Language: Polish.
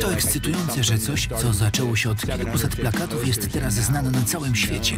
To ekscytujące, że coś, co zaczęło się od kilkuset plakatów, jest teraz znane na całym świecie.